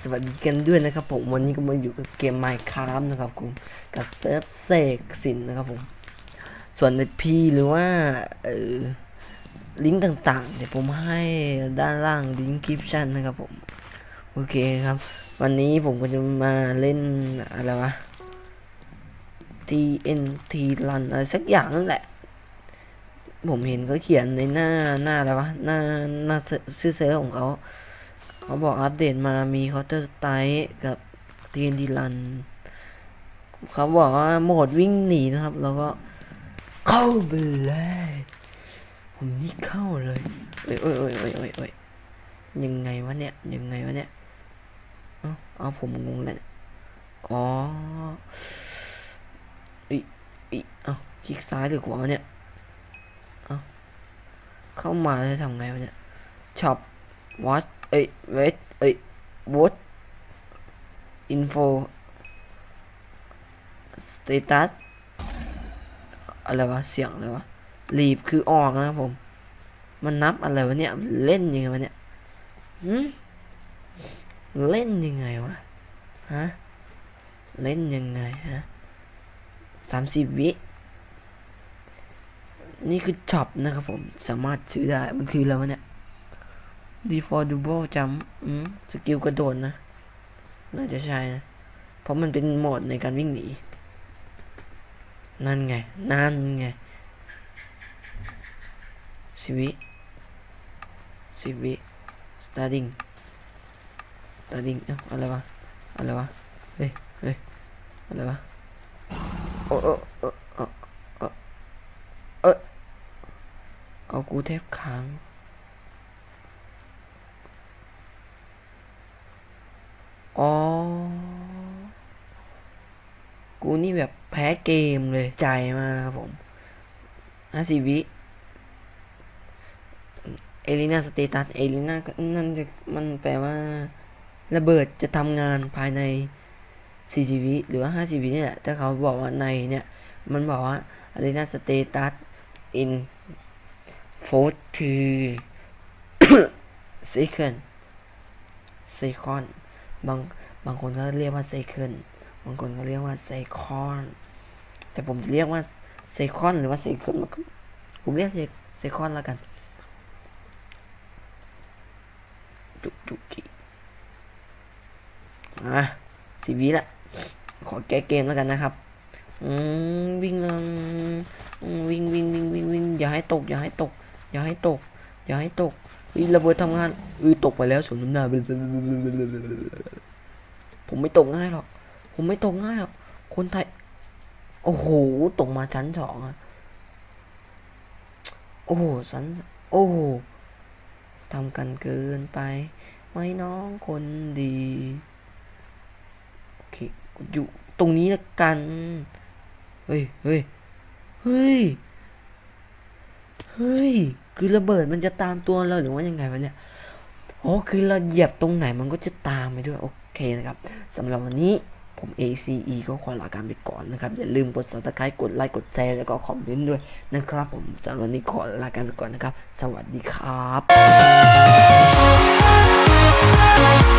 สวัสดีกันด้วยนะครับผมวันนี้ก็มาอยู่กับเกม Minecraft นะครับผมกับเซิร์ฟเสกสินนะครับผมส่วนในพีหรือว่าเออลิงก์ต่างๆ เดี๋ยวผมให้ด้านล่างลิงก์คลิปชั่นนะครับผมโอเคครับ วันนี้ผมก็จะมาเล่นอะไรวะ TNT Run อะไรสักอย่างนั่นแหละ ผมเห็นเขาเขียนในหน้าหน้าอะไรวะหน้าหน้าชื่อเซิร์ฟของเขา เขาบอกอัปเดตมามี Counter Strike กับ TNT Run เขาบอกว่าโหมดวิ่งหนีนะครับ แล้วก็เข้าไปเลยผมนี่เข้าเลยเอ้ยเอ้ยเอ้ยเอ้ยเอ้ยเอ้ยยังไงวะเนี่ยยังไงวะเนี่ยเอ้าเอาผมงงแล้วอ๋ออีอีเอ้าคลิกซ้ายหรือขวาเนี่ยเอ้าเข้ามาแล้วทำไงวะเนี่ยช็อป watch เอ้ย wait เอ้ย what info status อะไรวะ เสียงอะไรวะรีบคือออกนะครับผม มันนับอะไรวะเนี่ย เล่นยังไงวะเนี่ยหืมเล่นยังไงวะ ฮะ เล่นยังไงฮะสามสิบวิ นี่คือ shop นะครับผม สามารถซื้อได้ มันคืออะไรวะเนี่ย default double jump อืม skill กระโดดนะ น่าจะใช่นะ เพราะมันเป็นโหมดในการวิ่งหนี นั่นไง นั่นไงสิวิสิวิ starting starting เอ้าอะไรวะ อะไรวะ เฮ้ยเฮ้ยอะไรวะ โอ้โอ้โอ้โอ้โอ้เอเอากูแทบค้างูนี่แบบแพ้เกมเลยใจมากนะครับผมห้าสิวิ arena status arena นั่นจะมันแปลว่า ระเบิดจะทำงานภายใน4วิหรือว่า5วิเนี่แหละถ้าเขาบอกว่าในเนี่ย มันบอกว่า arena status in 40 second second บางบางคนก็เรียกว่า second บางคนก็เรียกว่า second แต่ผมจะเรียกว่า second หรือว่า second มันก็ผมเรียก second แล้วกันจุกจุกิอะสีวิละขอแก้เกมแล้วกันนะครับอืมวิ่งเลยวิ่งวิ่งวิ่งวิ่งวิ่งอย่าให้ตก อย่าให้ตก อย่าให้ตก อย่าให้ตกวิระเบิดทำงานอือตกไปแล้วสมน้ำหน้าผมไม่ตกง่ายหรอก ผมไม่ตกง่ายหรอกคนไทย โอ้โห ตกมาชั้นสองอะโอ้โหชั้น โอ้โหทำกันเกินไป ไม่น้องคนดี โอเค อยู่ตรงนี้ละกัน เฮ้ย เฮ้ย เฮ้ย เฮ้ย คือระเบิดมันจะตามตัวเราหรือว่ายังไงวะเนี่ยอ๋อคือเราเหยียบตรงไหนมันก็จะตามไปด้วย โอเคนะครับสำหรับวันนี้ ผม ACE ก็ขอลาการไปก่อนนะครับ อย่าลืมกด subscribe กดไลค์กดแชร์แล้วก็คอมเมนต์ด้วยนะครับ ผมสำหรับวันนี้ขอลาการไปก่อนนะครับ สวัสดีครับ